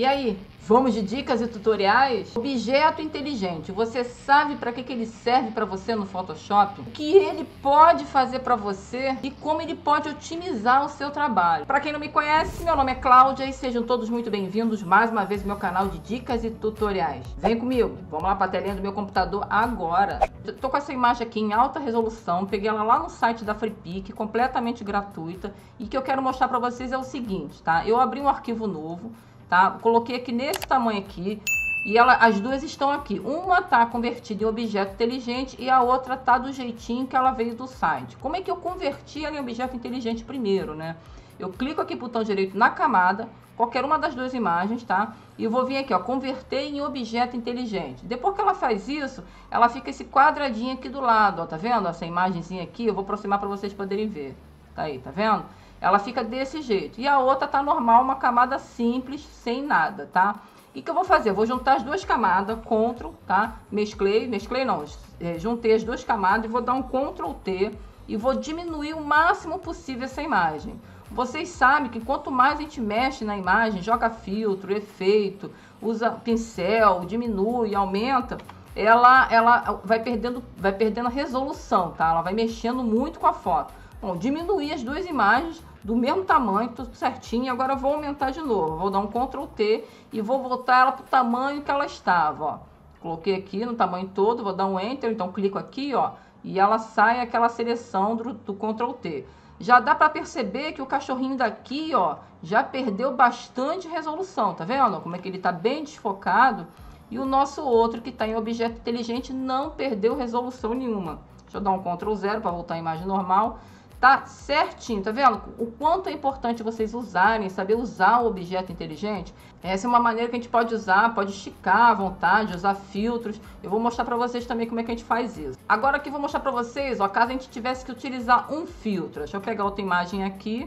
E aí, vamos de dicas e tutoriais? Objeto inteligente, você sabe para que, que ele serve para você no Photoshop? O que ele pode fazer para você e como ele pode otimizar o seu trabalho. Para quem não me conhece, meu nome é Cláudia e sejam todos muito bem-vindos mais uma vez ao meu canal de dicas e tutoriais. Vem comigo, vamos lá para a telinha do meu computador agora. Tô com essa imagem aqui em alta resolução, peguei ela lá no site da FreePic, completamente gratuita, e o que eu quero mostrar para vocês é o seguinte, tá? Eu abri um arquivo novo, tá? Coloquei aqui nesse tamanho aqui e ela, as duas estão aqui. Uma tá convertida em objeto inteligente e a outra tá do jeitinho que ela veio do site. Como é que eu converti ela em objeto inteligente primeiro, né? Eu clico aqui botão direito na camada, qualquer uma das duas imagens, tá? E eu vou vir aqui, ó, converter em objeto inteligente. Depois que ela faz isso, ela fica esse quadradinho aqui do lado, ó, tá vendo? Essa imagenzinha aqui, eu vou aproximar para vocês poderem ver. Tá aí, tá vendo? Ela fica desse jeito. E a outra tá normal, uma camada simples, sem nada, tá? E que eu vou fazer? Eu vou juntar as duas camadas, Ctrl, tá? Mesclei, mesclei não, é, juntei as duas camadas e vou dar um Ctrl T e vou diminuir o máximo possível essa imagem. Vocês sabem que quanto mais a gente mexe na imagem, joga filtro, efeito, usa pincel, diminui, aumenta, ela, ela vai perdendo, vai perdendo a resolução, tá? Ela vai mexendo muito com a foto. Bom, diminuir as duas imagens do mesmo tamanho, tudo certinho. Agora vou aumentar de novo. Vou dar um Ctrl T e vou voltar ela para o tamanho que ela estava, ó. Coloquei aqui no tamanho todo, vou dar um Enter, então clico aqui, ó, e ela sai aquela seleção do, do Ctrl T. Já dá para perceber que o cachorrinho daqui, ó, já perdeu bastante resolução, tá vendo? Como é que ele está bem desfocado. E o nosso outro, que está em objeto inteligente, não perdeu resolução nenhuma. Deixa eu dar um Ctrl Zero para voltar à imagem normal tá certinho, tá vendo? O quanto é importante vocês usarem, saber usar o objeto inteligente. Essa é uma maneira que a gente pode usar, pode esticar à vontade, usar filtros. Eu vou mostrar para vocês também como é que a gente faz isso. Agora aqui vou mostrar para vocês, ó, caso a gente tivesse que utilizar um filtro. Deixa eu pegar outra imagem aqui.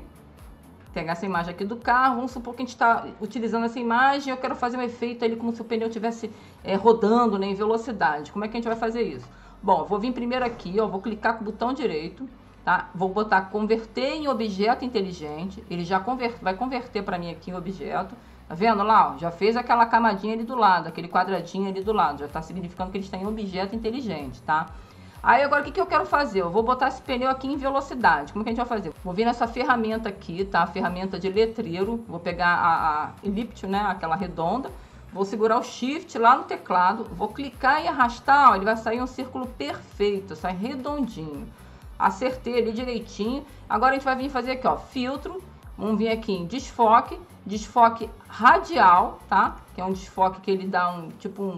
Pegar essa imagem aqui do carro, vamos supor que a gente está utilizando essa imagem, eu quero fazer um efeito ali como se o pneu estivesse é, rodando né, em velocidade. Como é que a gente vai fazer isso? Bom, eu vou vir primeiro aqui, ó, vou clicar com o botão direito, tá? Vou botar converter em objeto inteligente, ele já vai converter para mim aqui em objeto. Tá vendo lá? Ó, já fez aquela camadinha ali do lado, aquele quadradinho ali do lado, já está significando que ele está em objeto inteligente, tá? Aí agora o que, que eu quero fazer? Eu vou botar esse pneu aqui em velocidade. Como que a gente vai fazer? Vou vir nessa ferramenta aqui, tá? A ferramenta de letreiro. Vou pegar a, a elipse, né? Aquela redonda. Vou segurar o Shift lá no teclado. Vou clicar e arrastar, ó, ele vai sair um círculo perfeito, sai redondinho acertei ali direitinho. Agora a gente vai vir fazer aqui, ó, filtro. Vamos vir aqui em desfoque, desfoque radial, tá? Que é um desfoque que ele dá um, tipo um,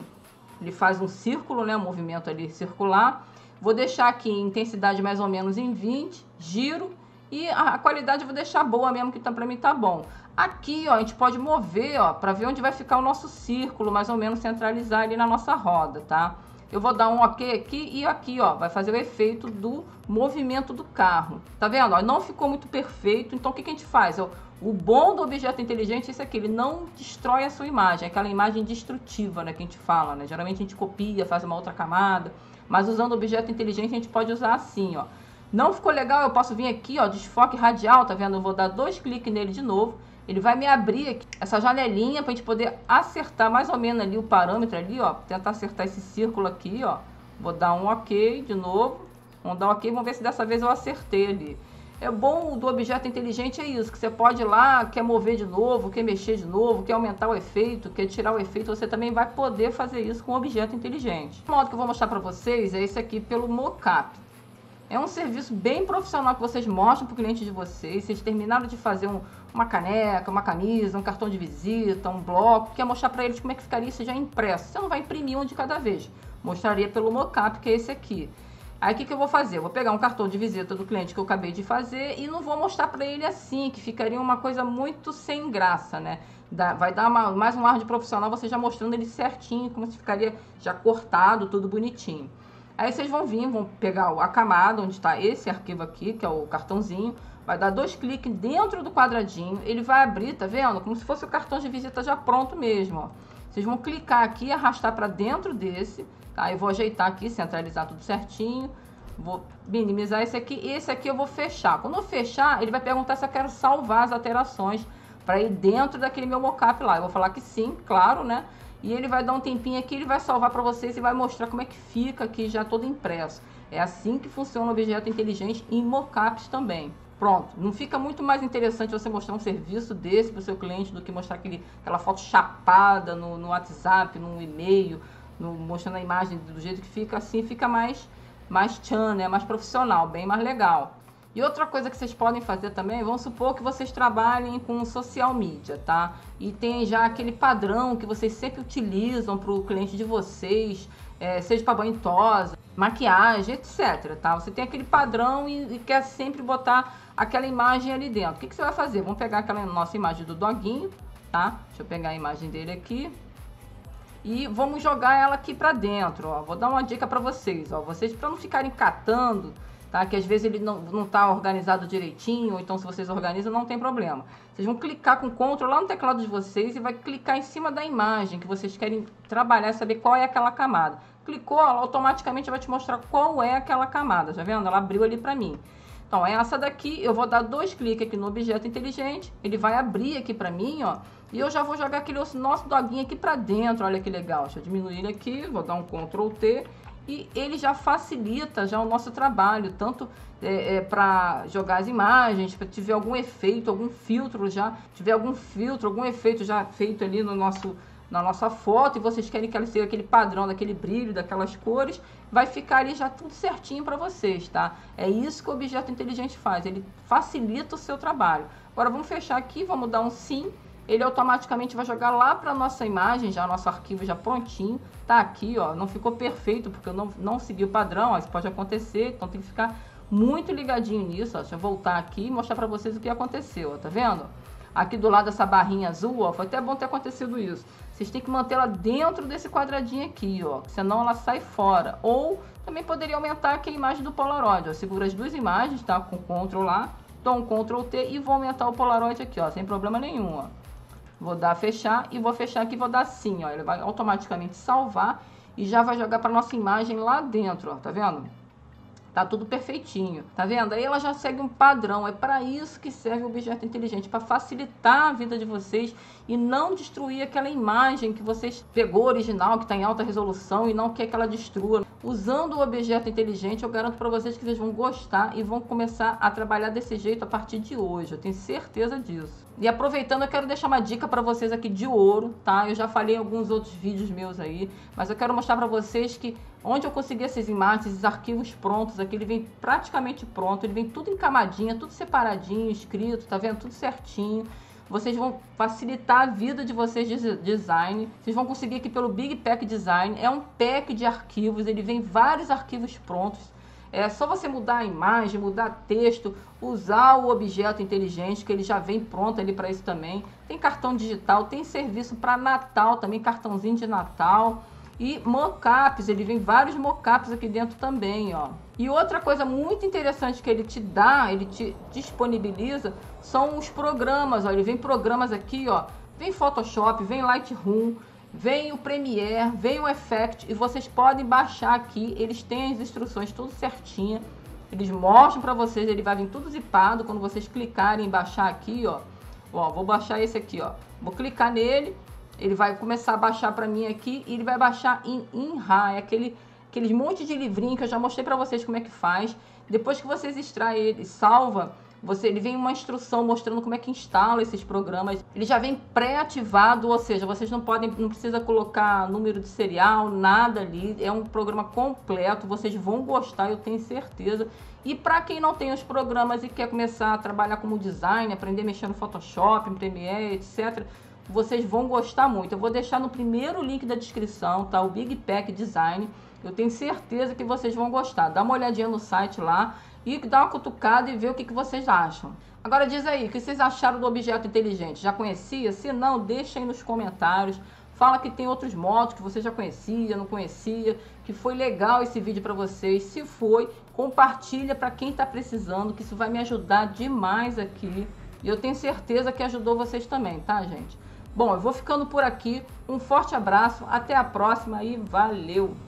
ele faz um círculo, né? Um movimento ali circular. Vou deixar aqui intensidade mais ou menos em 20, giro. E a qualidade eu vou deixar boa mesmo, que tá, pra mim tá bom. Aqui, ó, a gente pode mover, ó, pra ver onde vai ficar o nosso círculo, mais ou menos centralizar ali na nossa roda, tá? Eu vou dar um ok aqui e aqui, ó, vai fazer o efeito do movimento do carro. Tá vendo? Ó, não ficou muito perfeito, então o que, que a gente faz? O bom do objeto inteligente é isso aqui, ele não destrói a sua imagem, é aquela imagem destrutiva, né, que a gente fala, né? Geralmente a gente copia, faz uma outra camada, mas usando objeto inteligente a gente pode usar assim, ó. Não ficou legal, eu posso vir aqui, ó, desfoque radial, tá vendo? Eu vou dar dois cliques nele de novo ele vai me abrir aqui, essa janelinha para a gente poder acertar mais ou menos ali o parâmetro ali, ó. Tentar acertar esse círculo aqui, ó. Vou dar um ok de novo. Vamos dar um ok, vamos ver se dessa vez eu acertei ali. É bom do objeto inteligente é isso, que você pode ir lá, quer mover de novo, quer mexer de novo, quer aumentar o efeito, quer tirar o efeito, você também vai poder fazer isso com o objeto inteligente. O modo que eu vou mostrar para vocês é esse aqui pelo mocap. É um serviço bem profissional que vocês mostram para o cliente de vocês. Vocês terminaram de fazer um, uma caneca, uma camisa, um cartão de visita, um bloco, quer mostrar para eles como é que ficaria isso já impresso. Você não vai imprimir um de cada vez. Mostraria pelo mockup, que é esse aqui. Aí o que, que eu vou fazer? Eu vou pegar um cartão de visita do cliente que eu acabei de fazer e não vou mostrar para ele assim, que ficaria uma coisa muito sem graça, né? Dá, vai dar uma, mais um ar de profissional você já mostrando ele certinho, como se ficaria já cortado, tudo bonitinho. Aí vocês vão vir, vão pegar a camada onde está esse arquivo aqui, que é o cartãozinho, vai dar dois cliques dentro do quadradinho, ele vai abrir, tá vendo? Como se fosse o cartão de visita já pronto mesmo, ó. Vocês vão clicar aqui e arrastar para dentro desse, tá? Eu vou ajeitar aqui, centralizar tudo certinho, vou minimizar esse aqui, esse aqui eu vou fechar. Quando eu fechar, ele vai perguntar se eu quero salvar as alterações para ir dentro daquele meu mockup lá. Eu vou falar que sim, claro, né? E ele vai dar um tempinho aqui, ele vai salvar para vocês e vai mostrar como é que fica aqui já todo impresso. É assim que funciona o objeto inteligente em mockups também. Pronto, não fica muito mais interessante você mostrar um serviço desse para o seu cliente do que mostrar aquele, aquela foto chapada no, no WhatsApp, no e-mail, no, mostrando a imagem do jeito que fica assim, fica mais, mais tchan, né? mais profissional, bem mais legal. E outra coisa que vocês podem fazer também, vamos supor que vocês trabalhem com social media, tá? E tem já aquele padrão que vocês sempre utilizam para o cliente de vocês, é, seja para banho tosa, maquiagem, etc, tá? Você tem aquele padrão e, e, quer sempre botar aquela imagem ali dentro. O que, que você vai fazer? Vamos pegar aquela nossa imagem do doguinho, tá? Deixa eu pegar a imagem dele aqui. E vamos jogar ela aqui para dentro, ó. Vou dar uma dica para vocês, ó. Vocês, para não ficarem catando tá? Que às vezes ele não, não tá organizado direitinho, então se vocês organizam, não tem problema. Vocês vão clicar com Ctrl lá no teclado de vocês e vai clicar em cima da imagem que vocês querem trabalhar, saber qual é aquela camada. Clicou, ela automaticamente vai te mostrar qual é aquela camada, tá vendo? Ela abriu ali para mim. Então, essa daqui, eu vou dar dois cliques aqui no objeto inteligente, ele vai abrir aqui para mim, ó, e eu já vou jogar aquele nosso doguinho aqui para dentro, olha que legal. Deixa eu diminuir ele aqui, vou dar um Ctrl T e ele já facilita já o nosso trabalho, tanto é, é, para jogar as imagens, para tiver algum efeito, algum filtro já, tiver algum filtro, algum efeito já feito ali no nosso na nossa foto e vocês querem que ela seja aquele padrão, daquele brilho, daquelas cores, vai ficar ali já tudo certinho para vocês, tá? É isso que o objeto inteligente faz, ele facilita o seu trabalho. Agora vamos fechar aqui, vamos dar um sim ele automaticamente vai jogar lá para nossa imagem, já nosso arquivo já prontinho. Tá aqui, ó, não ficou perfeito porque eu não, não segui o padrão, ó, isso pode acontecer, então tem que ficar muito ligadinho nisso, ó. Deixa eu voltar aqui e mostrar para vocês o que aconteceu, ó, tá vendo? Aqui do lado dessa barrinha azul, ó, foi até bom ter acontecido isso. Vocês têm que mantê-la dentro desse quadradinho aqui, ó, senão ela sai fora. Ou também poderia aumentar aqui a imagem do Polaroid, ó. Segura as duas imagens, tá? Com Ctrl lá, dou um Ctrl T e vou aumentar o Polaroid aqui, ó, sem problema nenhum, ó. Vou dar fechar e vou fechar aqui, vou dar sim, ó. Ele vai automaticamente salvar e já vai jogar para nossa imagem lá dentro, ó. Tá vendo? Tá tudo perfeitinho, tá vendo? Aí ela já segue um padrão, é para isso que serve o objeto inteligente, para facilitar a vida de vocês e não destruir aquela imagem que vocês pegou original, que está em alta resolução e não quer que ela destrua. Usando o objeto inteligente, eu garanto para vocês que vocês vão gostar e vão começar a trabalhar desse jeito a partir de hoje, eu tenho certeza disso. E aproveitando, eu quero deixar uma dica para vocês aqui de ouro, tá? Eu já falei em alguns outros vídeos meus aí, mas eu quero mostrar para vocês que onde eu consegui essas imagens, esses arquivos prontos aqui, ele vem praticamente pronto, ele vem tudo em camadinha, tudo separadinho, escrito, tá vendo? Tudo certinho. Vocês vão facilitar a vida de vocês de design. Vocês vão conseguir aqui pelo Big Pack Design. É um pack de arquivos, ele vem vários arquivos prontos. É só você mudar a imagem, mudar texto, usar o objeto inteligente, que ele já vem pronto ali para isso também. Tem cartão digital, tem serviço para Natal também, cartãozinho de Natal. E mockups, ele vem vários mockups aqui dentro também, ó. E outra coisa muito interessante que ele te dá, ele te disponibiliza, são os programas, ó. Ele vem programas aqui, ó. Vem Photoshop, vem Lightroom, vem o Premiere, vem o Effect e vocês podem baixar aqui. Eles têm as instruções tudo certinha. Eles mostram para vocês, ele vai vir tudo zipado quando vocês clicarem em baixar aqui, ó. Ó, vou baixar esse aqui, ó. Vou clicar nele, ele vai começar a baixar para mim aqui e ele vai baixar em INRA, é aquele aqueles monte de livrinho que eu já mostrei para vocês como é que faz. Depois que vocês extraem ele, salva, você, ele vem uma instrução mostrando como é que instala esses programas. Ele já vem pré-ativado, ou seja, vocês não podem, não precisa colocar número de serial, nada ali. É um programa completo, vocês vão gostar, eu tenho certeza. E para quem não tem os programas e quer começar a trabalhar como design, aprender a mexer no Photoshop, em Premiere, etc., vocês vão gostar muito. Eu vou deixar no primeiro link da descrição, tá? O Big Pack Design. Eu tenho certeza que vocês vão gostar. Dá uma olhadinha no site lá e dá uma cutucada e vê o que, que vocês acham. Agora diz aí, o que vocês acharam do objeto inteligente? Já conhecia? Se não, deixa aí nos comentários. Fala que tem outros modos que você já conhecia, não conhecia, que foi legal esse vídeo para vocês. Se foi, compartilha para quem está precisando, que isso vai me ajudar demais aqui. E eu tenho certeza que ajudou vocês também, tá, gente? Bom, eu vou ficando por aqui. Um forte abraço, até a próxima e valeu!